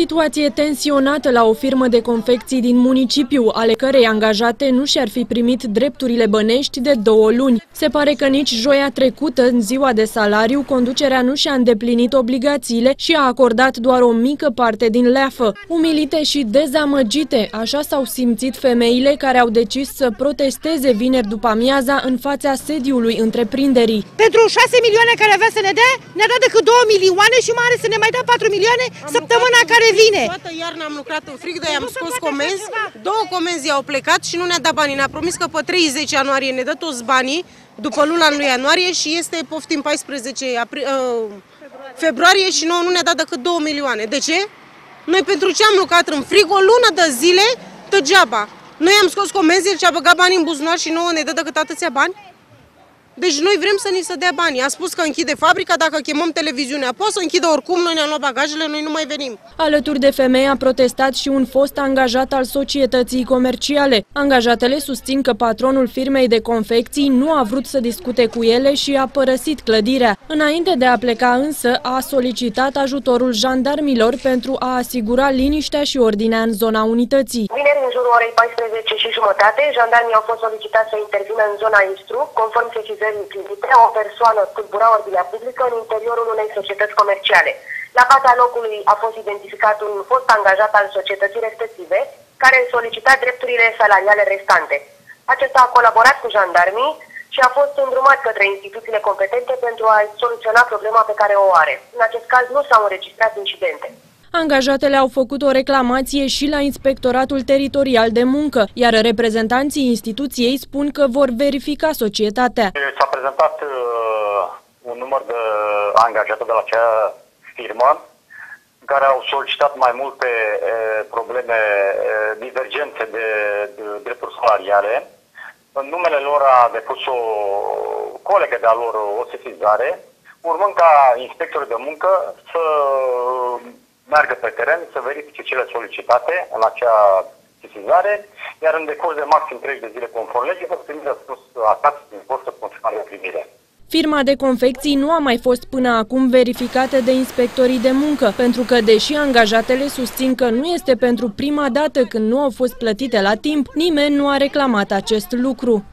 Situație tensionată la o firmă de confecții din municipiu, ale cărei angajate nu și-ar fi primit drepturile bănești de două luni. Se pare că nici joia trecută, în ziua de salariu, conducerea nu și-a îndeplinit obligațiile și a acordat doar o mică parte din leafă. Umilite și dezamăgite, așa s-au simțit femeile care au decis să protesteze vineri după amiaza în fața sediului întreprinderii. Pentru 6 milioane care avea să ne dea, ne-a dat decât 2 milioane și mai are să ne mai dea 4 milioane Am săptămâna care care vine. Toată iarna am lucrat în frig, de am scos comenzi. Două comenzi au plecat și nu ne-a dat banii. Ne-a promis că pe 30 ianuarie ne dă toți banii, după luna lui ianuarie și este poftim 14 apri, uh, februarie și nouă nu ne-a dat decât 2 milioane. De ce? Noi pentru ce am lucrat în frig o lună de zile degeaba. Noi am scos comenzi, el și-a băgat banii în buzunar și nouă ne dă decât atâția bani? Deci noi vrem să ni se dea bani. A spus că închide fabrica, dacă chemăm televiziunea, poate să închidă oricum, noi ne-am luat bagajele, noi nu mai venim. Alături de femei a protestat și un fost angajat al societății comerciale. Angajatele susțin că patronul firmei de confecții nu a vrut să discute cu ele și a părăsit clădirea. Înainte de a pleca însă, a solicitat ajutorul jandarmilor pentru a asigura liniștea și ordinea în zona unității. Vineri, în jurul orei 14 și jumătate, jandarmii au fost solicitați să intervină în zona Istru, conform sesizării țării implicite, o persoană tulbura ordinea publică în interiorul unei societăți comerciale. La fața locului a fost identificat un fost angajat al societății respective, care solicita drepturile salariale restante. Acesta a colaborat cu jandarmii și a fost îndrumat către instituțiile competente pentru a soluționa problema pe care o are. În acest caz nu s-au înregistrat incidente. Angajatele au făcut o reclamație și la Inspectoratul Teritorial de Muncă, iar reprezentanții instituției spun că vor verifica societatea. S-a prezentat uh, un număr de angajate de la acea firmă care au solicitat mai multe uh, probleme uh, divergente de, de drepturi salariale. În numele lor a depus o colegă de-a lor o sesizare, urmând ca inspectorul de muncă să meargă pe teren să verifice cele solicitate în acea sesizare, iar în decurs de maxim 3 de zile conform legii vor primi răspuns acasă din postă funcționare de primire. Firma de confecții nu a mai fost până acum verificată de inspectorii de muncă, pentru că, deși angajatele susțin că nu este pentru prima dată când nu au fost plătite la timp, nimeni nu a reclamat acest lucru.